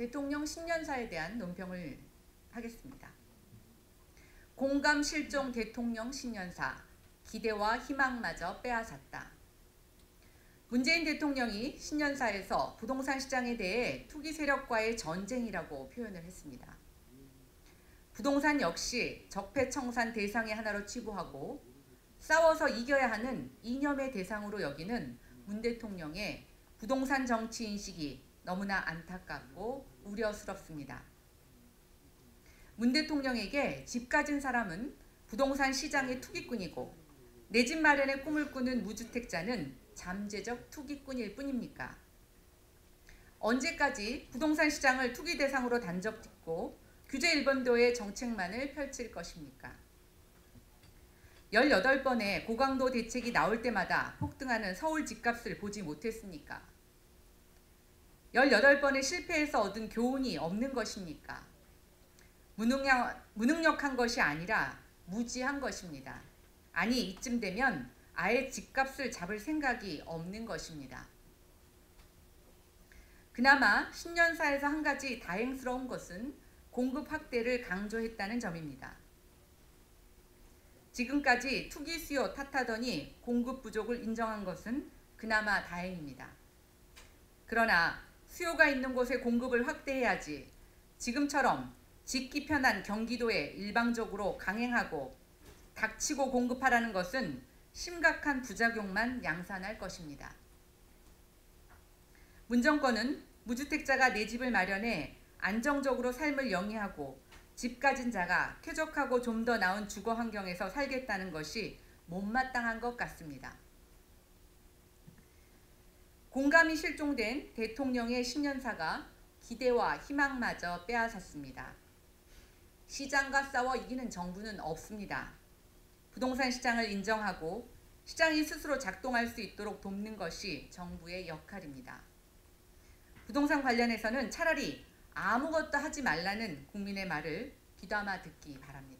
대통령 신년사에 대한 논평을 하겠습니다. 공감 실종 대통령 신년사 기대와 희망마저 빼앗았다. 문재인 대통령이 신년사에서 부동산 시장에 대해 투기 세력과의 전쟁이라고 표현을 했습니다. 부동산 역시 적폐청산 대상의 하나로 치부하고 싸워서 이겨야 하는 이념의 대상으로 여기는 문 대통령의 부동산 정치 인식이 너무나 안타깝고 우려스럽습니다. 문 대통령에게 집 가진 사람은 부동산 시장의 투기꾼이고 내 집 마련의 꿈을 꾸는 무주택자는 잠재적 투기꾼일 뿐입니까? 언제까지 부동산 시장을 투기 대상으로 단적 짓고 규제 일본도의 정책만을 펼칠 것입니까? 18번의 고강도 대책이 나올 때마다 폭등하는 서울 집값을 보지 못했습니까? 18번의 실패에서 얻은 교훈이 없는 것입니까? 무능력, 무능력한 것이 아니라 무지한 것입니다. 아니 이쯤 되면 아예 집값을 잡을 생각이 없는 것입니다. 그나마 신년사에서 한 가지 다행스러운 것은 공급 확대를 강조했다는 점입니다. 지금까지 투기 수요 탓하더니 공급 부족을 인정한 것은 그나마 다행입니다. 그러나 수요가 있는 곳에 공급을 확대해야지 지금처럼 짓기 편한 경기도에 일방적으로 강행하고 닥치고 공급하라는 것은 심각한 부작용만 양산할 것입니다. 문정권은 무주택자가 내 집을 마련해 안정적으로 삶을 영위하고 집 가진 자가 쾌적하고 좀 더 나은 주거 환경에서 살겠다는 것이 못마땅한 것 같습니다. 공감이 실종된 대통령의 신년사가 기대와 희망마저 빼앗았습니다. 시장과 싸워 이기는 정부는 없습니다. 부동산 시장을 인정하고 시장이 스스로 작동할 수 있도록 돕는 것이 정부의 역할입니다. 부동산 관련해서는 차라리 아무것도 하지 말라는 국민의 말을 귀담아 듣기 바랍니다.